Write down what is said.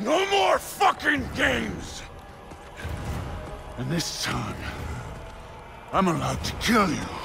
No more fucking games! And this time, I'm allowed to kill you.